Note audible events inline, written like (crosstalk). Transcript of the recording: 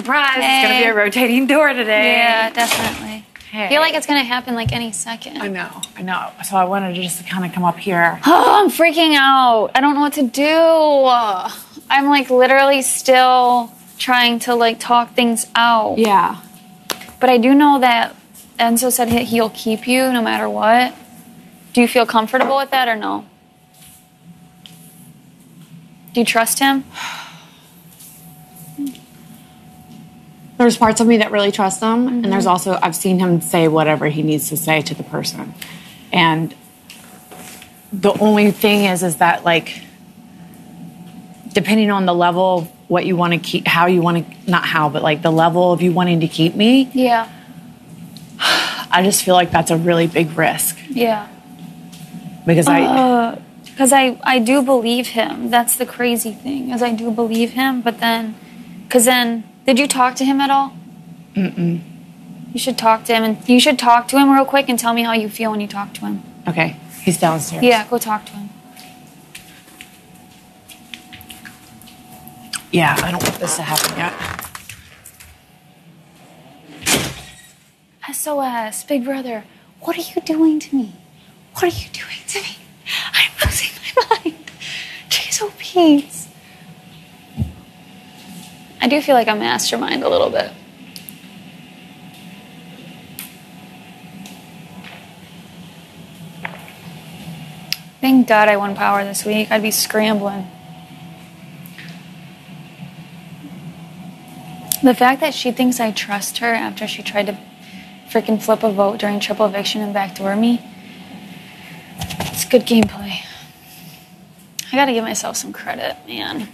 Surprise! It's gonna be a rotating door today. Yeah, definitely. Hey. I feel like it's gonna happen like any second. I know, I know. So I wanted to just kind of come up here. Oh, I'm freaking out. I don't know what to do. I'm like literally still trying to like talk things out. Yeah. But I do know that Enzo said he- he'll keep you no matter what. Do you feel comfortable with that or no? Do you trust him? There's parts of me that really trust him, and mm-hmm. there's also I've seen him say whatever he needs to say to the person, and the only thing is, is that like, depending on the level of what you want to keep, how you want to, not how, but like the level of you wanting to keep me, Yeah. (sighs) I just feel like that's a really big risk Yeah. because I, uh, Because I, I do believe him. That's the crazy thing, is I do believe him, but then, because then, did you talk to him at all? Mm-mm. You should talk to him, and you should talk to him real quick and tell me how you feel when you talk to him. okay, he's downstairs. Yeah, go talk to him. yeah, I don't want this to happen yet. SOS, Big Brother, what are you doing to me? What are you doing to me? I'm losing my mind. Jeez, oh, Pete. I do feel like a mastermind a little bit. Thank God I won power this week. I'd be scrambling. The fact that she thinks I trust her after she tried to freaking flip a vote during triple eviction and backdoor me, it's good gameplay. I gotta give myself some credit, man.